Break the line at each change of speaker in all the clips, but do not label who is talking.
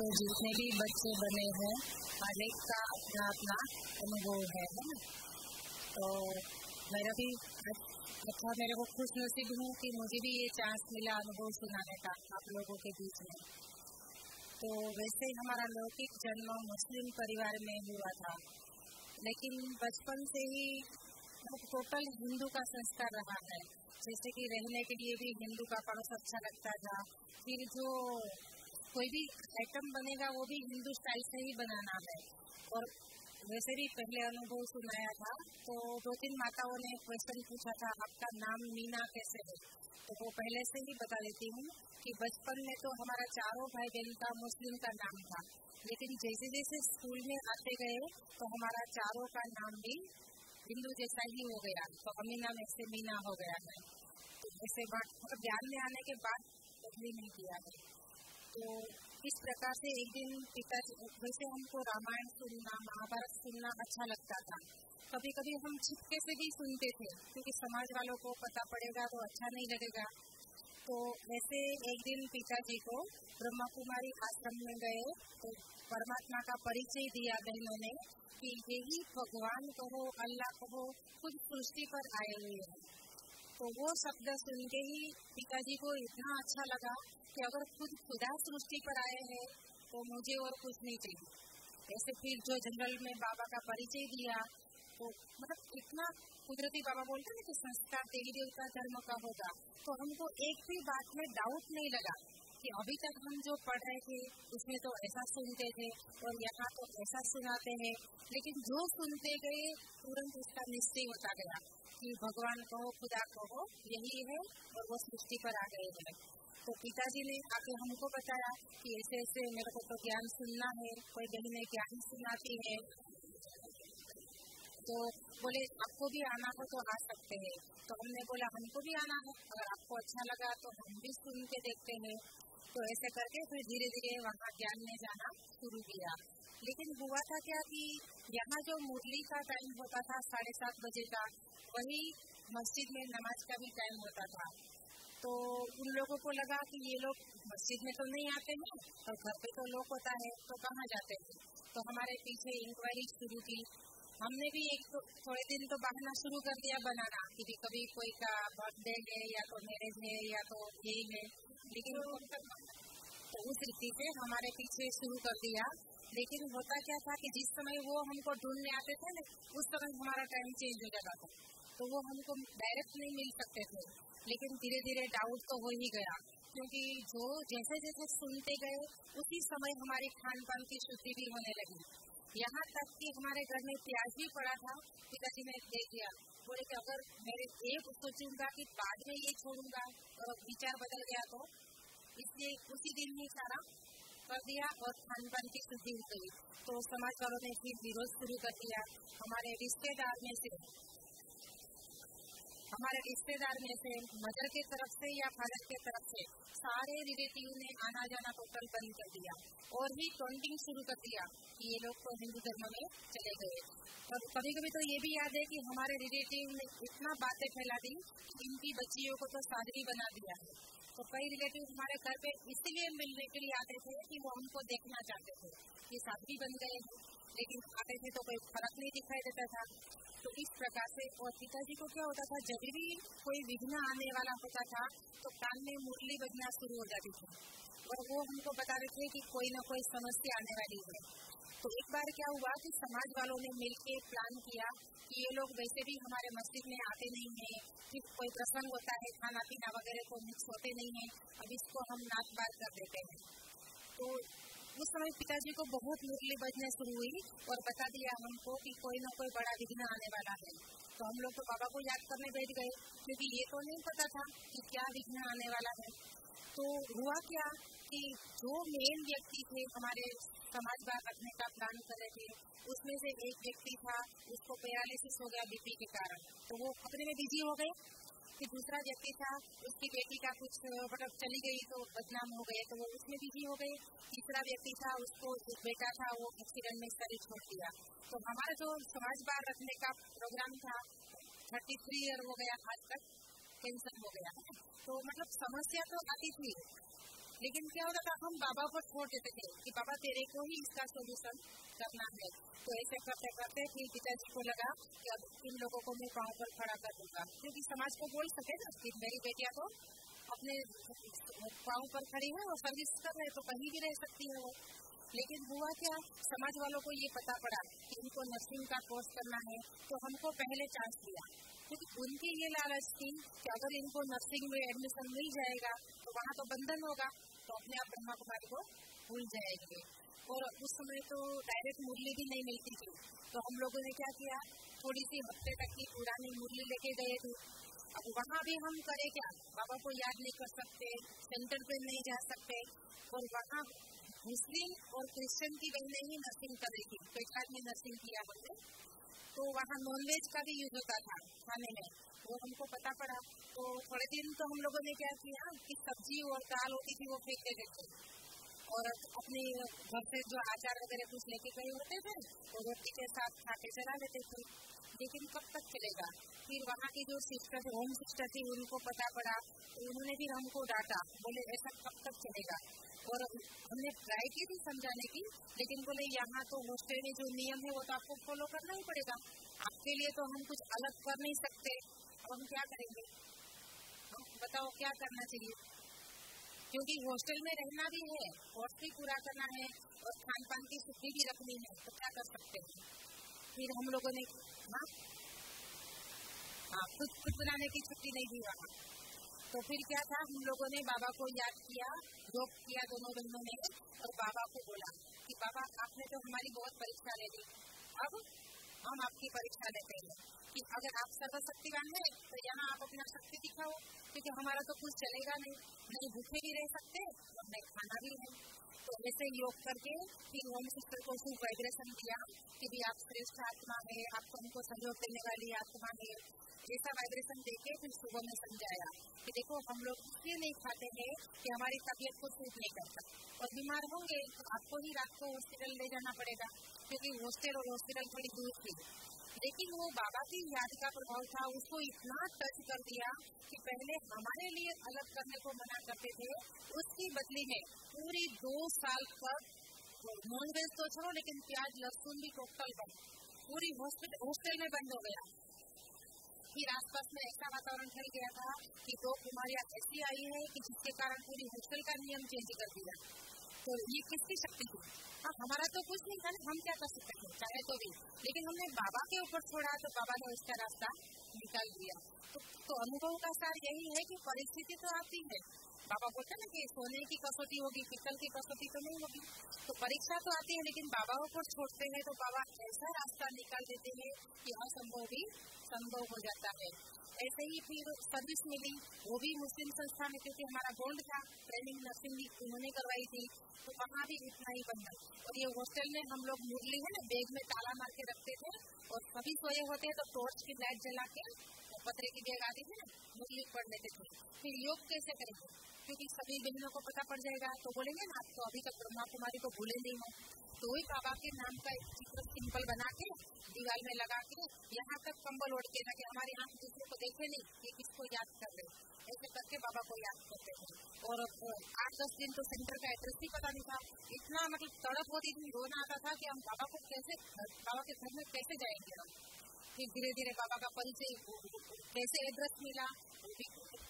तो जितने भी बच्चे बने हैं हर एक का अपना अपना अनुभव है है ना? तो मेरा भी अच्छा मेरे को खुश नसीब हूँ कि मुझे भी ये चांस मिला अनुभव सुनाने का आप लोगों के बीच में। तो वैसे हमारा लौकिक जन्म मुस्लिम परिवार में हुआ था, लेकिन बचपन से ही टोटल हिंदू का संस्कार रहा है। जैसे कि रहने के लिए भी हिंदू का पड़ोस अच्छा लगता था, फिर जो कोई भी आइटम बनेगा, वो भी हिंदू स्टाइल से ही बनाना है। और वैसे भी पहले अनुभव सुनाया था तो दो तीन माताओं ने क्वेश्चन पूछा था, आपका नाम मीना कैसे है? तो वो पहले से ही बता देती हूँ कि बचपन में तो हमारा चारों भाई बहन का मुस्लिम का नाम था। लेकिन जैसे जैसे स्कूल में आते गए तो हमारा चारों का नाम भी हिंदू जैसा ही हो गया। तो अमीना में से मीना हो गया है। तो ऐसे बात ज्ञान में आने के बाद बदली नहीं किया है। तो इस प्रकार से एक दिन पिताजी वैसे हमको रामायण सुनना महाभारत सुनना अच्छा लगता था कभी कभी हम छिपके से भी सुनते थे क्योंकि समाज वालों को पता पड़ेगा तो अच्छा नहीं लगेगा तो वैसे एक दिन पिताजी को ब्रह्मा कुमारी आश्रम में गए तो परमात्मा का परिचय दिया बहनों ने कि यही भगवान कहो, अल्लाह कहो, खुद सृष्टि पर आए हुए हैं। तो वो शब्द सुन के ही पिताजी को इतना अच्छा लगा कि अगर खुद खुदा सृष्टि पर आए हैं तो मुझे और कुछ नहीं चाहिए। ऐसे फिर जो जंगल में बाबा का परिचय दिया तो मतलब इतना कुदरती बाबा बोलते ना कि संस्कार देवी देवता धर्म का होगा। तो हमको एक भी बात में डाउट नहीं लगा। कि अभी तक हम जो पढ़ रहे थे उसमें तो ऐसा सुनते थे और यहाँ तो ऐसा सुनाते हैं लेकिन जो सुनते गए तुरंत उसका निश्चय होता गया कि भगवान कहो खुदा कहो यही है और वो सृष्टि पर आ गए हैं तो पिताजी ने आके हमको बताया कि ऐसे ऐसे मेरे को तो ज्ञान सुनना है कोई बहने ज्ञान सुनाती है तो बोले आपको भी आना हो तो आ सकते हैं तो हमने बोला हमको भी आना है अगर आपको अच्छा लगा तो हम भी सुन के देखते हैं तो ऐसे करके फिर धीरे धीरे वहाँ ज्ञान में जाना शुरू किया लेकिन हुआ था क्या कि यहाँ जो मुरली का टाइम होता था साढ़े सात बजे का वही मस्जिद में नमाज़ का भी टाइम होता था तो उन लोगों को लगा कि ये लोग मस्जिद में तो नहीं आते हैं और घर पे तो लोग होता है? तो कहाँ जाते हैं? तो हमारे पीछे इंक्वायरी शुरू की हमने भी एक तो, थोड़े दिन तो बहाना शुरू कर दिया बनाना कि कभी कोई का बर्थडे है या तो मैरिज है या तो यही है लेकिन तो उस रीति से हमारे पीछे शुरू कर दिया। लेकिन होता क्या था कि जिस समय वो हमको ढूँढने आते थे ना, उस समय हमारा टाइम चेंज हो जाता था। तो वो हमको डायरेक्ट नहीं मिल सकते थे। लेकिन धीरे धीरे डाउट तो हो ही गया। क्योंकि जो जैसे जैसे सुनते गए, उसी समय हमारी खान पान की शुद्धि भी होने लगी। यहाँ तक कि हमारे घर में प्याज भी पड़ा था, पिताजी ने दे दिया। बोले कि अगर मेरे एक सोचूँगा कि बाद में ये छोड़ूँगा और विचार बदल गया तो। इसलिए उसी दिन ही सारा कर दिया और खान पान की शुद्धि हो गई तो समाज वालों ने फिर विरोध शुरू कर दिया। हमारे रिश्तेदार में से हमारे रिश्तेदार में से मदर के तरफ़ से या फादर के तरफ़ से सारे रिलेटिव ने आना जाना टोटल बंद कर दिया और भी टोंटिंग शुरू कर दिया कि ये लोग तो हिंदू धर्म में चले गए और कभी कभी तो ये भी याद है कि हमारे रिलेटिव ने इतना बातें फैला दी कि इनकी बच्चियों को तो सादगी बना दिया है। तो कई रिलेटिव हमारे घर पे इसलिए मिलने के लिए आते थे कि वो हमको देखना चाहते थे कि सादगी बन गए हैं लेकिन आते थे तो कोई फ़र्क नहीं दिखाई देता था। तो इस प्रकार से और पिताजी को क्या होता था। जब भी कोई विघ्न आने वाला होता था तो कान में मुरली बजना शुरू हो जाती थी और वो हमको बता रहे थे कि कोई ना कोई समस्या आने वाली है तो एक बार क्या हुआ कि समाज वालों ने मिलकर प्लान किया कि ये लोग वैसे भी हमारे मस्जिद में आते नहीं है फिर कोई प्रसंग होता है खाना पीना वगैरह को मिक्स होते नहीं है अब इसको हम नाक बार कर देते हैं तो उस समय पिताजी को बहुत मुरली बजने शुरू हुई और बता दिया हमको कि कोई ना कोई बड़ा विघ्न आने वाला है तो हम लोग तो बाबा को याद करने बैठ गए। क्योंकि ये तो नहीं पता था कि क्या विघ्न आने वाला है। तो हुआ क्या कि जो मेन व्यक्ति थे, हमारे समाज बार रखने का प्लान कर रहे थे, उसमें से एक व्यक्ति था, उसको पैरालिसिस हो गया बीपी के कारण। तो वो अपने में बिज़ी हो गए। फिर दूसरा व्यक्ति था उसकी बेटी का कुछ मतलब चली गई तो बदनाम हो गए तो वो उसमें बिज़ी हो गए तीसरा व्यक्ति था उसको जो बेटा था वो एक्सीडेंट में शरीर छोड़ दिया तो हमारा जो समाज बार रखने का प्रोग्राम था थर्टी थ्री ईयर हो गया आज तक हो गया तो मतलब समस्या तो आती थी लेकिन क्या होता था, हम बाबा को छोड़ देते थे कि, बाबा, तेरे को ही इसका सोल्यूशन करना है। तो ऐसे करते करते फिर पिताजी को लगा कि अब इन लोगों को मैं पाँव पर खड़ा कर दूँगा। क्योंकि समाज को बोल सके ना कि मेरी बेटिया को अपने पाँव पर खड़ी है और सर्विस कर रहे तो कहीं भी रह सकती है वो। लेकिन हुआ क्या? समाज वालों को ये पता पड़ा कि इनको नर्सिंग का कोर्स करना है तो हमको पहले चांस दिया। क्योंकि उनकी ये लालच थी कि अगर इनको नर्सिंग में एडमिशन मिल जाएगा तो वहाँ तो बंधन होगा तो अपने आप ब्रह्मा कुमारी को भूल जाएँगे। और उस समय तो डायरेक्ट मुरली भी नहीं मिलती थी। तो हम लोगों ने क्या किया? थोड़ी सी हफ़्ते तक की पुरानी मुरली लेके गए थे। अब वहाँ भी हम करे क्या? बाबा को याद नहीं कर सकते सेंटर पे नहीं जा सकते। और वहाँ मुस्लिम और क्रिश्चियन की बहने ही नर्सिंग कर रही थी तो एक में नर्सिंग किया बोले तो वहाँ नॉनवेज का भी यूज़ होता था खाने में वो हमको पता पड़ा तो थोड़े दिन तो हम लोगों ने क्या किया कि सब्ज़ी और दाल होती थी वो फेंक देते थे और अपने घर से जो आचार वगैरह कुछ लेके गए होते थे वो रोटी के साथ खा के चला लेते थे लेकिन कब तक चलेगा फिर वहाँ की जो सिस्टर होम सिस्टर थी उनको पता पड़ा तो उन्होंने फिर हमको डांटा बोले ऐसा कब तक चलेगा और हमने ट्राई की थी समझाने की, लेकिन बोले, यहाँ तो हॉस्टल में जो नियम है वो तो आपको फॉलो करना ही पड़ेगा। आपके लिए तो हम कुछ अलग कर नहीं सकते। अब हम क्या करेंगे? बताओ, क्या करना चाहिए? क्योंकि हॉस्टल में रहना भी है कोर्स भी पूरा करना है, और खान पान की छुट्टी भी रखनी है तो क्या कर सकते हैं? फिर हम लोगों ने हाँ? हाँ खुद खुद बनाने की छुट्टी नहीं दी वहाँ। तो फिर क्या था हम लोगों ने बाबा को याद किया रोक किया दोनों बहनों ने और बाबा को बोला कि बाबा आपने तो हमारी बहुत परीक्षा ले ली अब हम आपकी परीक्षा लेते हैं। कि अगर आप सर्वशक्तिवान है तो यहाँ आप अपना शक्ति दिखाओ, क्योंकि हमारा तो कुछ चलेगा नहीं। नहीं भूखे भी रह सकते और नहीं खाना भी है। तो ऐसे योग करके फिर होम सिस्टर को उसको वाइब्रेशन दिया कि भी आप श्रेष्ठ आत्मा है, आपको हमको सहयोग देने वाली आत्मा है। ऐसा वाइब्रेशन देके फिर सुबह में समझाया कि देखो, हम लोग इसलिए नहीं खाते हैं कि हमारी तबीयत को सूट नहीं करता। और बीमार होंगे तो आपको ही रात को हॉस्पिटल ले जाना पड़ेगा। क्योंकि हॉस्टल और हॉस्पिटल थोड़ी दूर थी लेकिन वो बाबा की याद का प्रभाव था उसको इतना टच कर दिया कि पहले हमारे लिए अलग करने को मना करते थे उसकी बदली में पूरी दो साल तक नॉन वेज तो छोड़ो लेकिन प्याज लहसुन भी टोटल बंद पूरी हॉस्टल में बंद हो गया फिर आसपास में ऐसा वातावरण फैल गया था कि दो बीमारियाँ ऐसी आई है कि जिसके कारण पूरी हॉस्टल का नियम चेंज कर दिया तो ये किसकी शक्ति थी हाँ हमारा तो कुछ नहीं था हम क्या कर सकते थे चाहे तो भी। लेकिन हमने बाबा के ऊपर छोड़ा तो बाबा ने उसका रास्ता निकाल दिया। तो, तो अनुभव का सार यही है कि परिस्थिति तो आती है। बाबा बोलते ना कि सोने की कसौटी होगी पित्तल की कसौटी तो नहीं होगी। तो परीक्षा तो आती है, लेकिन बाबाओं को छोड़ते हैं तो बाबा ऐसा रास्ता निकाल देते हैं कि असंभव भी संभव हो जाता है। ऐसे ही फिर सर्विस मिली, वो भी मुस्लिम संस्था में, क्योंकि हमारा गोल्ड था ट्रेनिंग नर्सिंग भी उन्होंने करवाई थी तो वहाँ भी इतना ही बंदा। और ये हॉस्टल में हम लोग मुरली है ना, बैग में ताला मार के रखते थे, और सभी सोए होते हैं तो टॉर्च की लाइट जला के पतरे की बैग आती थी ना मुरली पढ़ लेते थे फिर योग कैसे करेंगे? क्योंकि सभी बहनों को पता पड़ जाएगा तो बोलेंगे ना तो अभी तक ब्रह्मा कुमारी को भूले नहीं हो। तो वही बाबा के नाम का एक चित्र सिंपल बना के, दीवार में लगा के, यहाँ तक कंबल ओढ़ के ताकि हमारे आँख दूसरे को देखे नहीं, कि किसको याद कर रहे ऐसे करके बाबा को याद करते थे और आठ दस दिन तो सेंटर का एड्रेस ही पता नहीं था। इतना मतलब तड़प होती थी, रोना आता था कि हम बाबा को कैसे, बाबा के घर में कैसे जाएँगे हम? फिर धीरे धीरे बाबा का परिचय कैसे एड्रेस मिला भी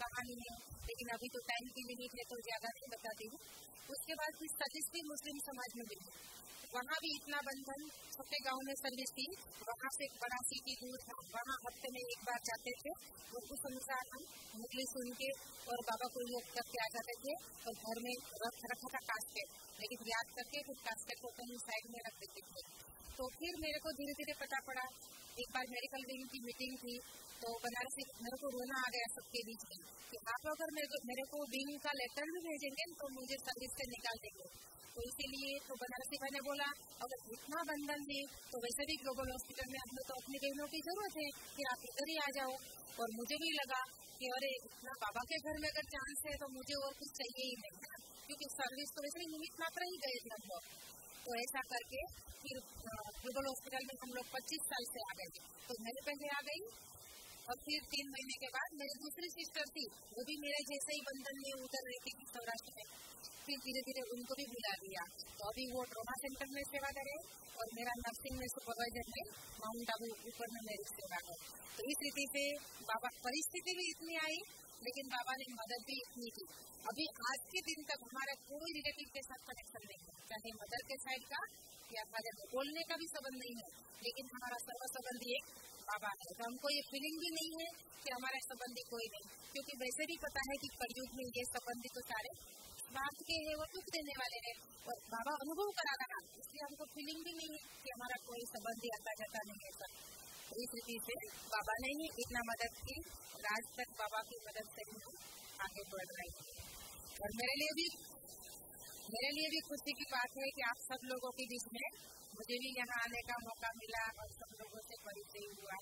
कहानी है लेकिन अभी तो टाइम की लिमिट है तो ज़्यादा नहीं बताती हूँ उसके बाद फिर सतीश मुस्लिम समाज में मिली वहाँ भी इतना बंधन छोटे गाँव में सर्विस थी वहाँ से बड़ा सिटी दूर था वहाँ हफ़्ते में एक बार जाते थे उस अनुसार हम मुरली सुन के और बाबा को योग करके आ जाते थे और घर में रख रखा था कास्केट लेकिन याद करके फिर कास्केट को कहीं साइड में रख देते थे तो फिर मेरे को धीरे धीरे पता पड़ा एक बार मेडिकल विंग की मीटिंग थी तो बनारसी मेरे को रोना आ गया सबके बीच में कि आप अगर मेरे को विंग का लेटर भी भेजेंगे तो मुझे सर्विस से निकाल देंगे तो इसीलिए तो बनारसी भाई ने बोला अगर इतना बंधन है तो वैसे भी ग्लोबल हॉस्पिटल में हमें तो अपनी बहनों की ज़रूरत है कि आप इधर ही आ जाओ और मुझे भी लगा कि अरे इतना बाबा के घर में अगर चांस है तो मुझे और कुछ चाहिए ही नहीं क्योंकि सर्विस तो वैसे निमित मात्र ही गए थे हम लोग तो ऐसा करके फिर ग्लोबल हॉस्पिटल में हम लोग पच्चीस साल से आ गए तो मेरे पहले आ गई और फिर तीन महीने के बाद मेरी दूसरी सिस्टर थी वो भी मेरे जैसे ही बंधन में उतर रही थी सौराष्ट्र में फिर धीरे धीरे उनको भी बुला दिया तो अभी वो ट्रोमा सेंटर में सेवा करे और मेरा नर्सिंग में सुपरवाइजर में माउंट आबू ऊपर में मेरी सेवा है तो इस रीति से बाबा परिस्थिति भी इतनी आई लेकिन बाबा ने मदद भी इतनी की अभी आज के दिन तक हमारा कोई रिलेटिव के साथ कनेक्शन नहीं है चाहे मदर के साइड का या फादर बोलने का भी संबंध नहीं है लेकिन हमारा सर्व संबंधी एक बाबा है तो हमको ये फीलिंग भी नहीं है कि हमारा संबंधी कोई नहीं क्योंकि वैसे भी पता है कि कलयुग में ये संबंधी तो सारे स्वार्थ के है वो दुख देने वाले हैं और बाबा अनुभव करा रहा इसलिए हमको फीलिंग भी नहीं है कि हमारा कोई संबंधी आता जाता नहीं है सर तो इस रीति से बाबा ने ही इतना मदद की राज तक बाबा की मदद से ही आगे बढ़ रहे हैं और मेरे लिए भी मेरे लिए भी खुशी की बात है कि आप सब लोगों के बीच में मुझे भी यहाँ आने का मौका मिला और सब लोगों से परिचय हुआ